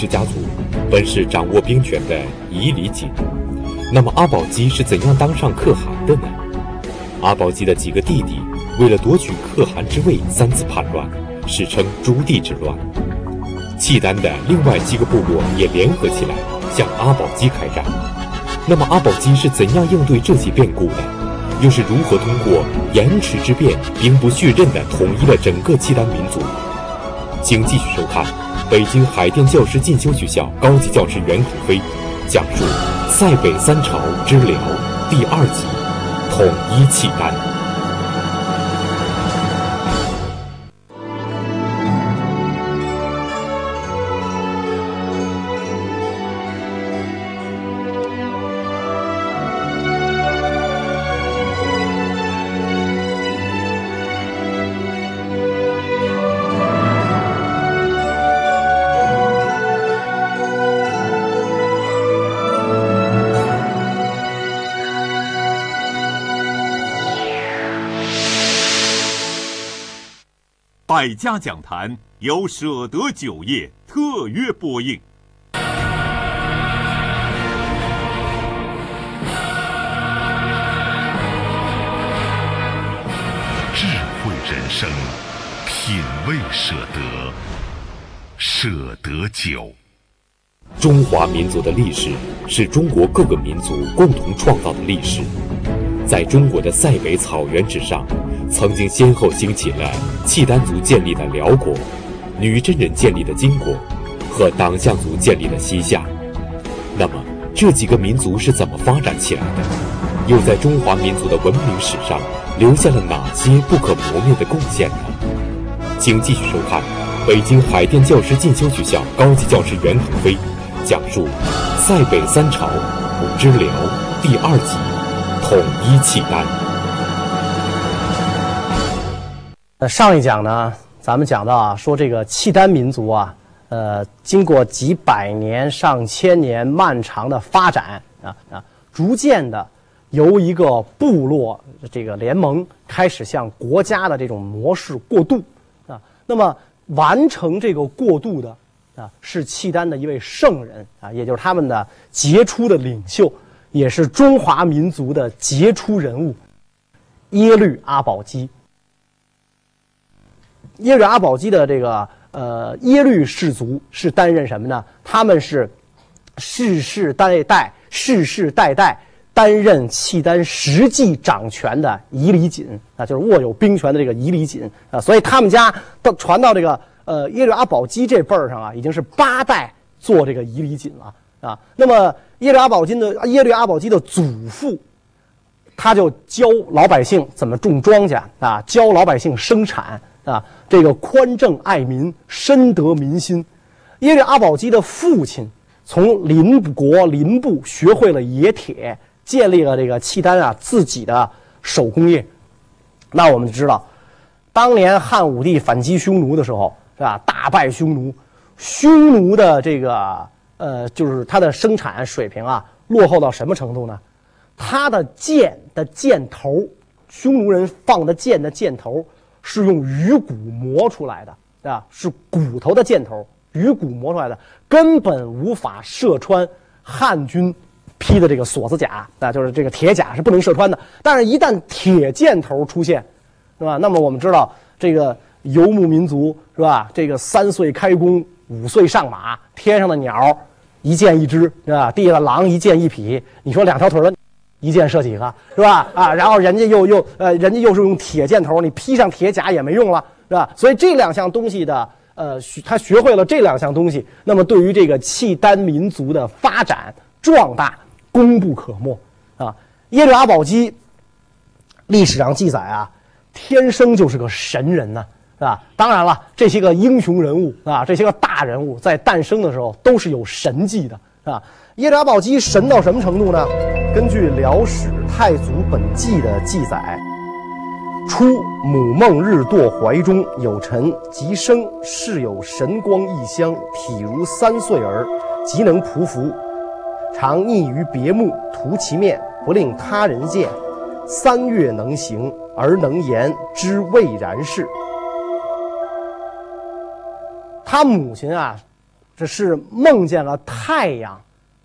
氏家族本是掌握兵权的伊犁锦。那么阿保机是怎样当上可汗的呢？阿保机的几个弟弟为了夺取可汗之位，三次叛乱，史称朱棣之乱。契丹的另外几个部落也联合起来向阿保机开战。那么阿保机是怎样应对这些变故的？又是如何通过延迟之变，兵不血刃地统一了整个契丹民族？请继续收看北京海淀教师进修学校高级教师袁土飞讲述。塞北三朝之辽第二集，统一契丹。百家讲坛由舍得酒业特约播映。智慧人生，品味舍得，舍得酒。中华民族的历史是中国各个民族共同创造的历史，在中国的塞北草原之上。曾经先后兴起了契丹族建立的辽国、女真人建立的金国和党项族建立的西夏。那么这几个民族是怎么发展起来的？又在中华民族的文明史上留下了哪些不可磨灭的贡献呢？请继续收看北京海淀教师进修学校高级教师袁腾飞讲述《塞北三朝之辽》第二集：统一契丹。那上一讲呢，咱们讲到啊，说这个契丹民族啊，呃，经过几百年、上千年漫长的发展啊啊，逐渐的由一个部落这个联盟开始向国家的这种模式过渡啊。那么完成这个过渡的啊，是契丹的一位圣人啊，也就是他们的杰出的领袖，也是中华民族的杰出人物耶律阿保机。耶律阿保机的这个呃耶律氏族是担任什么呢？他们是世世代代、世世代代担任契丹实际掌权的仪礼锦啊，就是握有兵权的这个仪礼锦啊。所以他们家到传到这个呃耶律阿保机这辈儿上啊，已经是八代做这个仪礼锦了啊。那么耶律阿保机的耶律阿保机的祖父，他就教老百姓怎么种庄稼啊，教老百姓生产。啊，这个宽政爱民，深得民心。因为阿保机的父亲从邻国邻部学会了冶铁，建立了这个契丹啊自己的手工业。那我们就知道，当年汉武帝反击匈奴的时候，是吧？大败匈奴，匈奴的这个呃，就是它的生产水平啊，落后到什么程度呢？它的剑的箭头，匈奴人放的箭的箭头。是用鱼骨磨出来的，啊，是骨头的箭头，鱼骨磨出来的，根本无法射穿汉军披的这个锁子甲，啊，就是这个铁甲是不能射穿的。但是，一旦铁箭头出现，是吧？那么我们知道，这个游牧民族是吧？这个三岁开弓，五岁上马，天上的鸟一箭一只，是吧？地下的狼一箭一匹，你说两条腿的。一箭射几个是吧？啊，然后人家又又呃，人家又是用铁箭头，你披上铁甲也没用了，是吧？所以这两项东西的呃，他学会了这两项东西，那么对于这个契丹民族的发展壮大功不可没啊。耶律阿保机历史上记载啊，天生就是个神人呢，是吧？当然了，这些个英雄人物啊，这些个大人物在诞生的时候都是有神迹的，是吧？耶律阿保机神到什么程度呢？根据《辽史太祖本纪》的记载，初母梦日堕怀中，有臣即生，世有神光异香，体如三岁儿，即能匍匐，常匿于别墓，涂其面，不令他人见。三月能行，而能言，之未然事。他母亲啊。这是梦见了太阳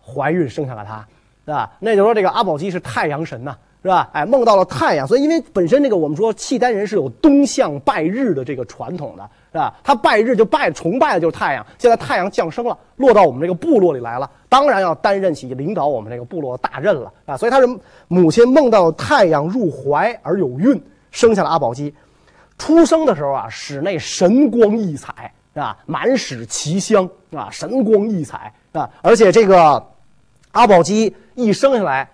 怀孕生下了他，啊？那就说这个阿保机是太阳神呐、是吧？哎，梦到了太阳，所以因为本身这个我们说契丹人是有东向拜日的这个传统的，是吧？他拜日就拜崇拜的就是太阳，现在太阳降生了，落到我们这个部落里来了，当然要担任起领导我们这个部落的大任了啊！所以他是母亲梦到太阳入怀而有孕，生下了阿保机。出生的时候啊，室内神光异彩是吧，满室奇香啊，神光异彩啊，而且这个阿保机一生下来，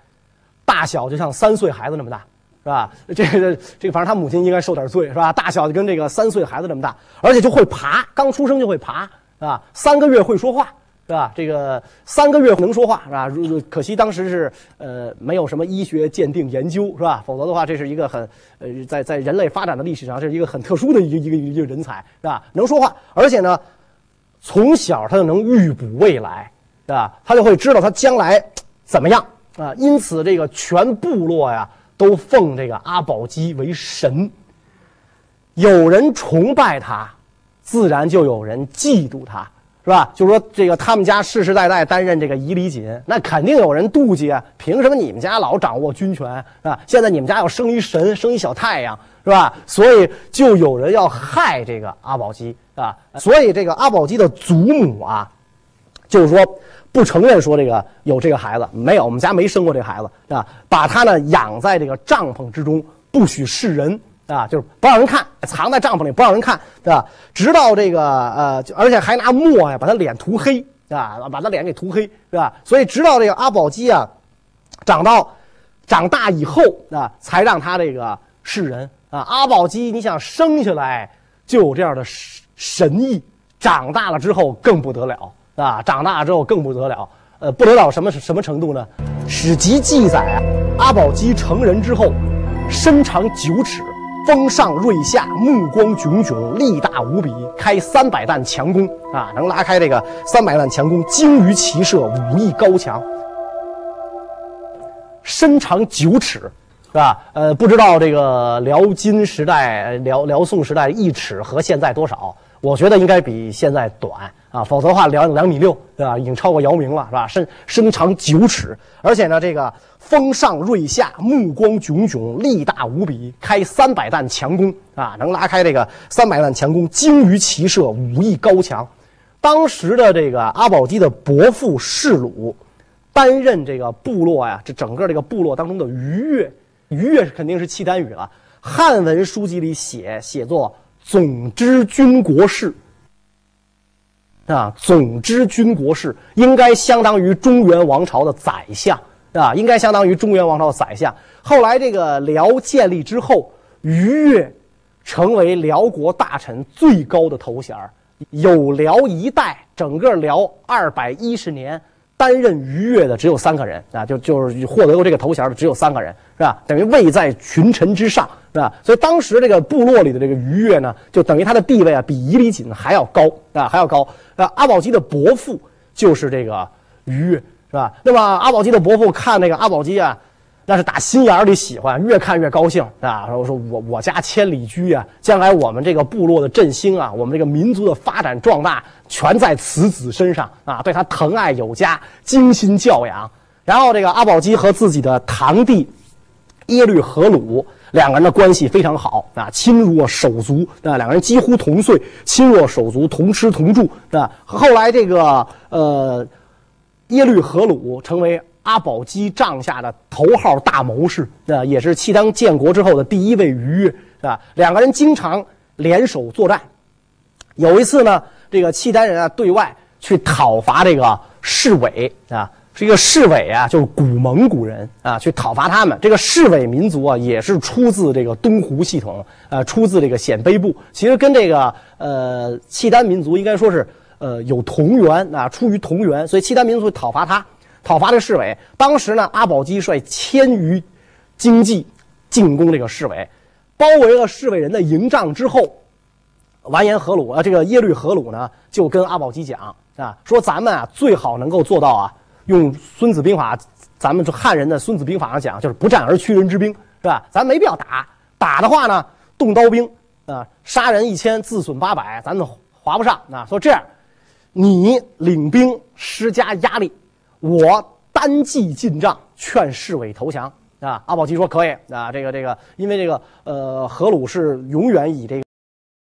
大小就像三岁孩子那么大，是吧？这个这个，反正他母亲应该受点罪，是吧？大小就跟这个三岁孩子那么大，而且就会爬，刚出生就会爬，啊，三个月会说话。是吧？这个三个月能说话是吧？如可惜当时是呃没有什么医学鉴定研究是吧？否则的话，这是一个很呃在在人类发展的历史上，这是一个很特殊的一个一个一个人才是吧？能说话，而且呢，从小他就能预卜未来，是吧？他就会知道他将来怎么样啊。因此，这个全部落呀都奉这个阿保机为神。有人崇拜他，自然就有人嫉妒他。是吧？就说，这个他们家世世代代担任这个仪礼锦，那肯定有人妒忌啊！凭什么你们家老掌握军权，是吧？现在你们家要生一神，生一小太阳，是吧？所以就有人要害这个阿保机，啊！所以这个阿保机的祖母啊，就是说不承认说这个有这个孩子，没有，我们家没生过这个孩子，是吧？把他呢养在这个帐篷之中，不许示人。啊，就是不让人看，藏在帐篷里不让人看，对吧？直到这个呃，而且还拿墨呀把他脸涂黑啊，把他脸给涂黑，是吧？所以直到这个阿保机啊，长到长大以后啊，才让他这个示人啊。阿保机，你想生下来就有这样的神意，长大了之后更不得了啊！长大之后更不得了，呃，不得了什么什么程度呢？史籍记载啊，阿保机成人之后，身长九尺。峰上锐下，目光炯炯，力大无比，开三百弹强弓啊，能拉开这个三百弹强弓，精于骑射，武艺高强，身长九尺，是吧？呃，不知道这个辽金时代、辽辽宋时代一尺和现在多少？我觉得应该比现在短啊，否则的话两两米六，对吧？已经超过姚明了，是吧？身身长九尺，而且呢，这个峰上锐下，目光炯炯，力大无比，开三百弹强弓啊，能拉开这个三百弹强弓，精于骑射，武艺高强。当时的这个阿保机的伯父世鲁，担任这个部落呀，这整个这个部落当中的逾越，逾越肯定是契丹语了。汉文书籍里写写作总之军国事啊，总之军国事应该相当于中原王朝的宰相啊，应该相当于中原王朝的宰相。后来这个辽建立之后，于越成为辽国大臣最高的头衔。有辽一代，整个辽二百一十年担任逾越的只有三个人啊，就就是获得过这个头衔的只有三个人，是吧？等于位在群臣之上，是吧？所以当时这个部落里的这个逾越呢，就等于他的地位啊，比仪礼锦还要高啊，还要高。呃，阿保机的伯父就是这个逾越，是吧？那么阿保机的伯父看那个阿保机啊。那是打心眼里喜欢，越看越高兴啊！说说我我家千里驹啊，将来我们这个部落的振兴啊，我们这个民族的发展壮大，全在此子身上啊！对他疼爱有加，精心教养。然后这个阿保机和自己的堂弟耶律和鲁两个人的关系非常好啊，亲若手足啊，两个人几乎同岁，亲若手足，同吃同住啊。后来这个呃，耶律和鲁成为。阿保机帐下的头号大谋士，啊，也是契丹建国之后的第一位逾越，是吧？两个人经常联手作战。有一次呢，这个契丹人啊，对外去讨伐这个侍卫啊，这个侍卫啊，就是古蒙古人啊，去讨伐他们。这个侍卫民族啊，也是出自这个东胡系统，呃，出自这个鲜卑部。其实跟这个呃契丹民族应该说是呃有同源啊，出于同源，所以契丹民族讨伐他。讨伐这个侍卫，当时呢，阿保机率千余精骑进攻这个侍卫，包围了侍卫人的营帐之后，完颜和鲁啊，这个耶律和鲁呢，就跟阿保机讲啊，说咱们啊，最好能够做到啊，用《孙子兵法》，咱们汉人的《孙子兵法》上讲，就是不战而屈人之兵，是吧？咱没必要打，打的话呢，动刀兵啊，杀人一千，自损八百，咱们划不上啊。说这样。你领兵施加压力，我单骑进帐劝侍卫投降啊。阿保机说可以啊，这个这个，因为这个呃，荷鲁是永远以这个。